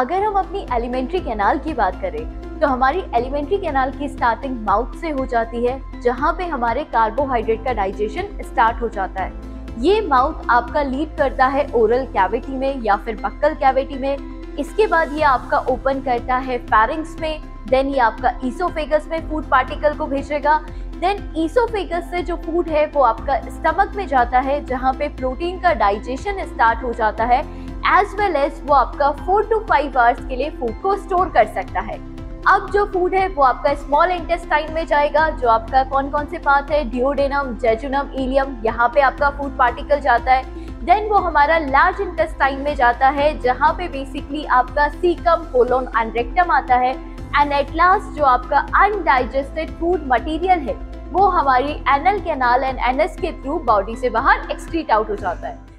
अगर हम अपनी एलिमेंट्री कैनाल की बात करें तो हमारी एलिमेंट्री कैनाल की स्टार्टिंग माउथ से हो जाती है, जहाँ पे हमारे कार्बोहाइड्रेट का डाइजेशन स्टार्ट हो जाता है। ये माउथ आपका लीड करता है ओरल कैविटी में या फिर बक्कल कैविटी में। इसके बाद ये आपका ओपन करता है फैरिंग्स में देन ये आपका ईसोफेगस में फ़ूड पार्टिकल को भेजेगा। देन ईसोफेगस से जो फ़ूड है, वो आपका स्टमक में जाता है, जहाँ पे प्रोटीन का डाइजेशन स्टार्ट हो जाता है एज वेल एज वो आपका फोर टू फाइव आवर्स के लिए फ़ूड को स्टोर कर सकता है। अब जो फ़ूड है, वो आपका स्मॉल इंटेस्टाइन में जाएगा, जो आपका कौन कौन से पार्ट है? डिओडेनम जेजुनम इलियम यहाँ पे आपका फ़ूड पार्टिकल जाता है। देन वो हमारा लार्ज इंटेस्टाइन में जाता है, जहाँ पे बेसिकली आपका सीकम कोलोन एंड रेक्टम आता है। एंड एट लास्ट जो आपका अनडाइजेस्टेड फ़ूड मटेरियल है, वो हमारी एनल कैनाल एंड एनएस के थ्रू बॉडी से बाहर एक्सक्रीट आउट हो जाता है।